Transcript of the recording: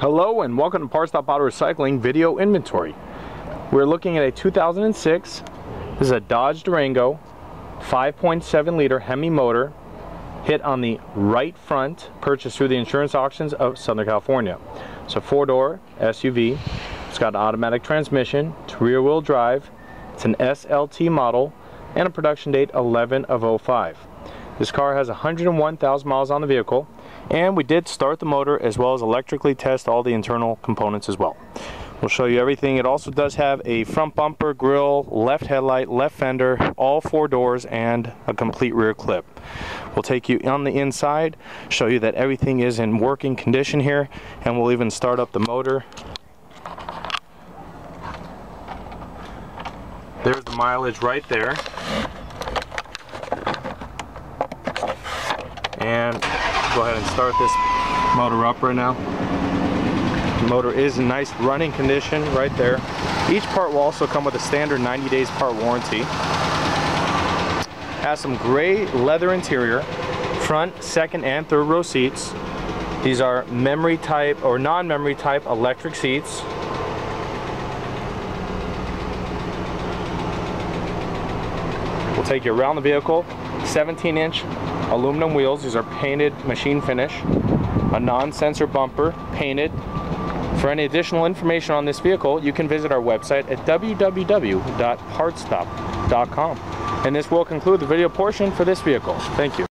Hello and welcome to Parts Auto Recycling video inventory. We're looking at a 2006, this is a Dodge Durango 5.7 liter Hemi motor hit on the right front purchased through the insurance auctions of Southern California. It's a four door SUV, it's got an automatic transmission, it's rear wheel drive, it's an SLT model and a production date 11 of 05. This car has 101,000 miles on the vehicle and we did start the motor as well as electrically test all the internal components as well. We'll show you everything. It also does have a front bumper, grille, left headlight, left fender, all four doors, and a complete rear clip. We'll take you on the inside, show you that everything is in working condition here, and we'll even start up the motor. There's the mileage right there. And go ahead and start this motor up right now. The motor is in nice running condition right there. Each part will also come with a standard 90 days part warranty. Has some gray leather interior, front, second, and third row seats. These are memory type or non-memory type electric seats. We'll take you around the vehicle. 17 inch aluminum wheels. These are painted machine finish. A non-sensor bumper, painted. For any additional information on this vehicle, you can visit our website at www.partstop.com. And this will conclude the video portion for this vehicle. Thank you.